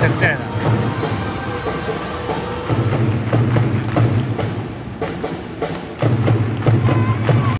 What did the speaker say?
真正的。